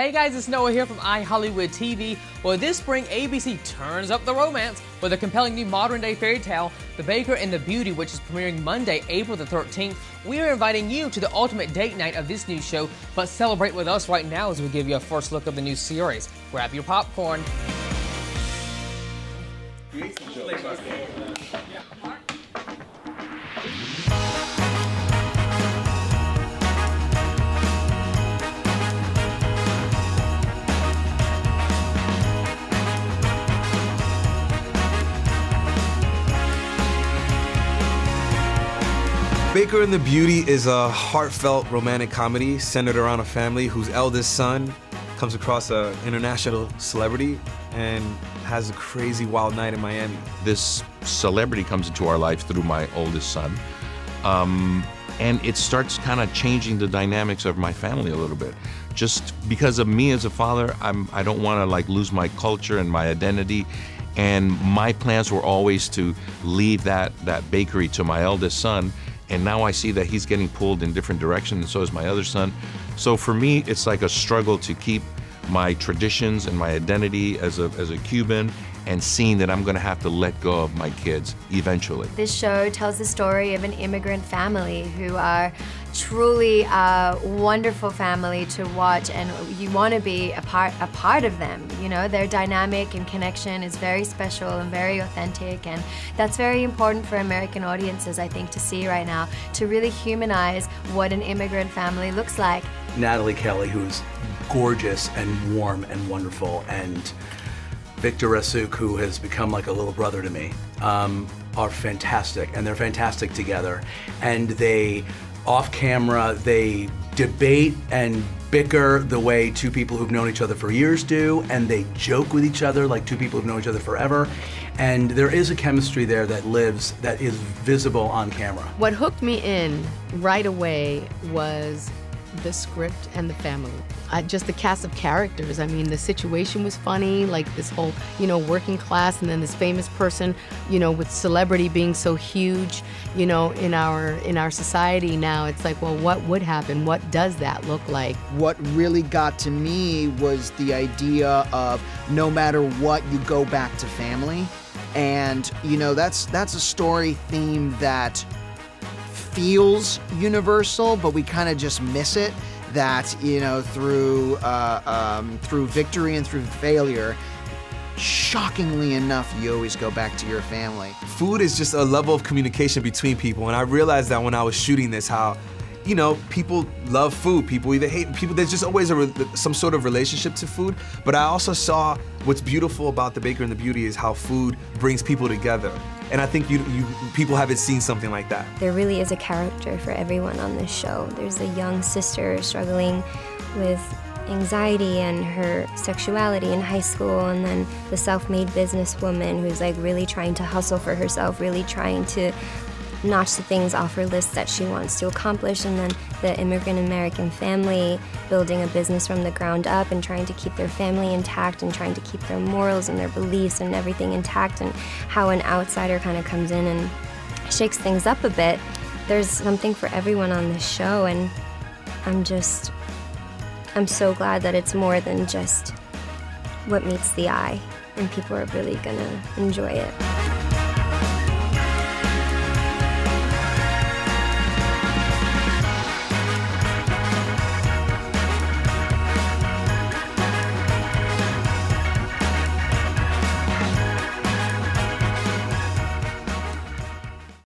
Hey guys, it's Noah here from iHollywood TV. Well, this spring, ABC turns up the romance with a compelling new modern day fairy tale, The Baker and the Beauty, which is premiering Monday, April the 13th. We are inviting you to the ultimate date night of this new show, but celebrate with us right now as we give you a first look of the new series. Grab your popcorn. Baker and the Beauty is a heartfelt romantic comedy centered around a family whose eldest son comes across an international celebrity and has a crazy wild night in Miami. This celebrity comes into our life through my oldest son. Um, and it starts kind of changing the dynamics of my family a little bit. Just because of me as a father, I'm, I don't want to like lose my culture and my identity. And my plans were always to leave that, that bakery to my eldest son and now I see that he's getting pulled in different directions, and so is my other son. So for me, it's like a struggle to keep my traditions and my identity as a, as a Cuban and seeing that I'm going to have to let go of my kids eventually. This show tells the story of an immigrant family who are truly a wonderful family to watch and you want to be a part a part of them you know their dynamic and connection is very special and very authentic and that's very important for American audiences I think to see right now to really humanize what an immigrant family looks like Nathalie Kelley who's gorgeous and warm and wonderful and Victor Rasuk, who has become like a little brother to me, um, are fantastic, and they're fantastic together. And they, off camera, they debate and bicker the way two people who've known each other for years do, and they joke with each other like two people who've known each other forever. And there is a chemistry there that lives, that is visible on camera. What hooked me in right away was the script and the family. Just the cast of characters. I mean, the situation was funny, like this whole, you know, working class, and then this famous person, you know, with celebrity being so huge, you know, in our in our society now. It's like, well, what would happen? What does that look like? What really got to me was the idea of no matter what, you go back to family, and you know, that's that's a story theme that feels universal, but we kind of just miss it. That you know through uh, um, through victory and through failure, shockingly enough, you always go back to your family. Food is just a level of communication between people, and I realized that when I was shooting this, how you know, people love food. People either hate people. There's just always a, some sort of relationship to food. But I also saw what's beautiful about the Baker and the Beauty is how food brings people together. And I think you, you people haven't seen something like that. There really is a character for everyone on this show. There's a young sister struggling with anxiety and her sexuality in high school, and then the self-made businesswoman who's like really trying to hustle for herself, really trying to notch the things off her list that she wants to accomplish, and then the immigrant American family building a business from the ground up and trying to keep their family intact and trying to keep their morals and their beliefs and everything intact, and how an outsider kind of comes in and shakes things up a bit. There's something for everyone on this show, and I'm just, I'm so glad that it's more than just what meets the eye, and people are really gonna enjoy it.